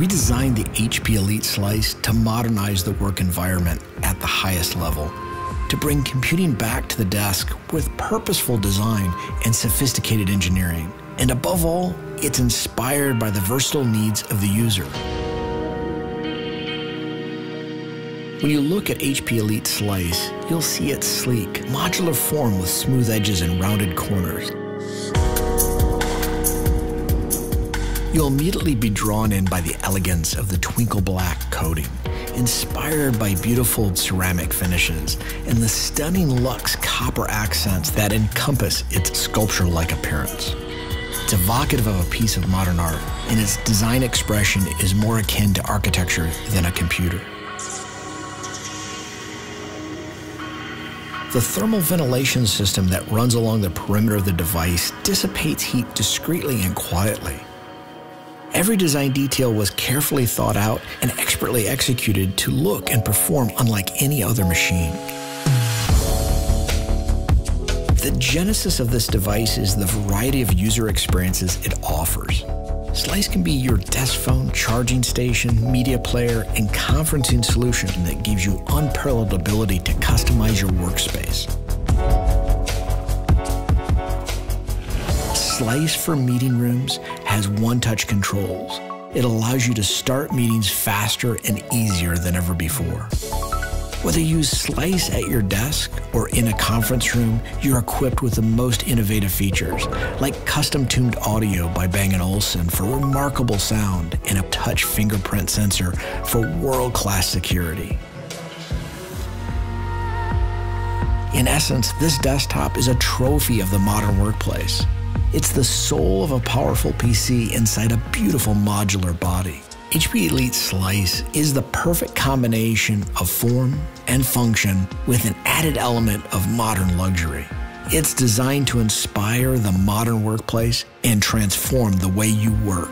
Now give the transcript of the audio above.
We designed the HP Elite Slice to modernize the work environment at the highest level, to bring computing back to the desk with purposeful design and sophisticated engineering. And above all, it's inspired by the versatile needs of the user. When you look at HP Elite Slice, you'll see its sleek, modular form with smooth edges and rounded corners. You'll immediately be drawn in by the elegance of the twinkle black coating, inspired by beautiful ceramic finishes and the stunning luxe copper accents that encompass its sculpture-like appearance. It's evocative of a piece of modern art, and its design expression is more akin to architecture than a computer. The thermal ventilation system that runs along the perimeter of the device dissipates heat discreetly and quietly. Every design detail was carefully thought out and expertly executed to look and perform unlike any other machine. The genesis of this device is the variety of user experiences it offers. Slice can be your desk phone, charging station, media player, and conferencing solution that gives you unparalleled ability to customize your workspace. Slice for meeting rooms has one-touch controls. It allows you to start meetings faster and easier than ever before. Whether you use Slice at your desk or in a conference room, you're equipped with the most innovative features, like custom-tuned audio by Bang & Olufsen for remarkable sound and a touch fingerprint sensor for world-class security. In essence, this desktop is a trophy of the modern workplace. It's the soul of a powerful PC inside a beautiful modular body. HP Elite Slice is the perfect combination of form and function with an added element of modern luxury. It's designed to inspire the modern workplace and transform the way you work.